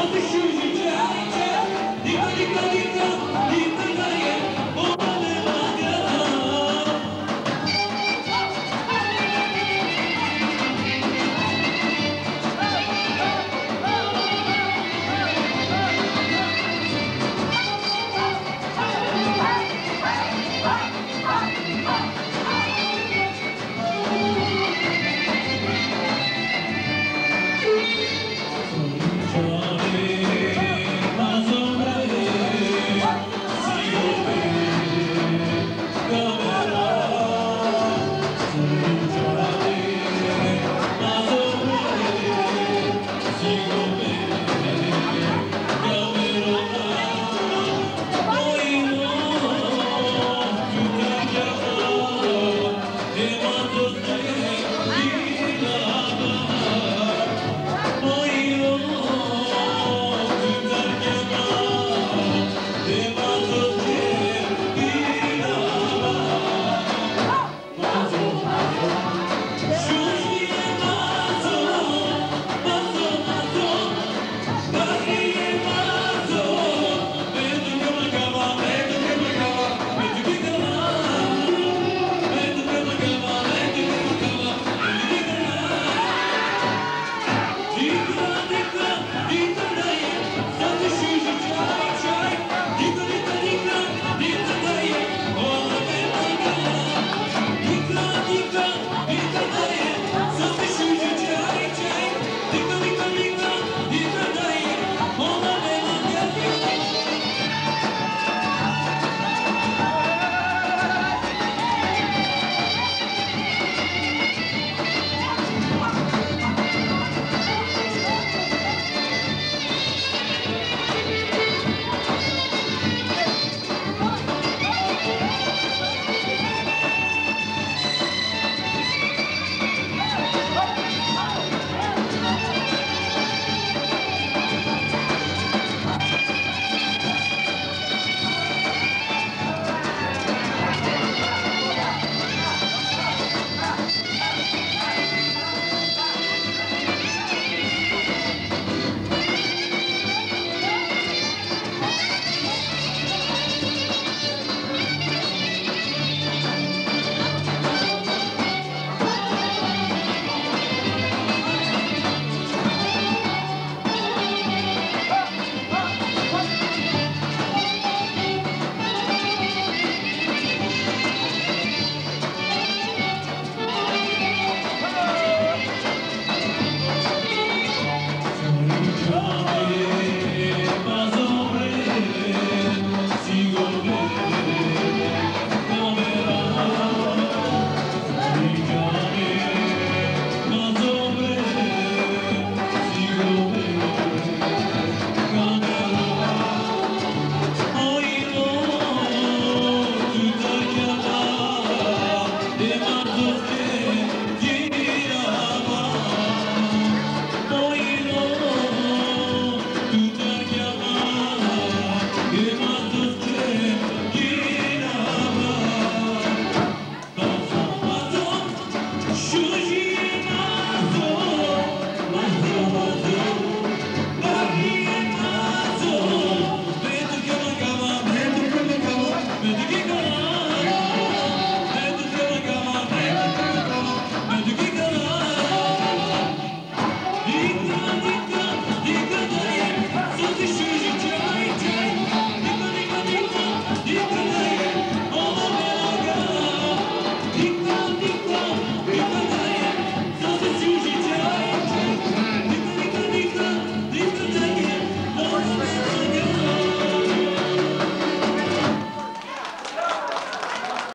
Что ты сюда?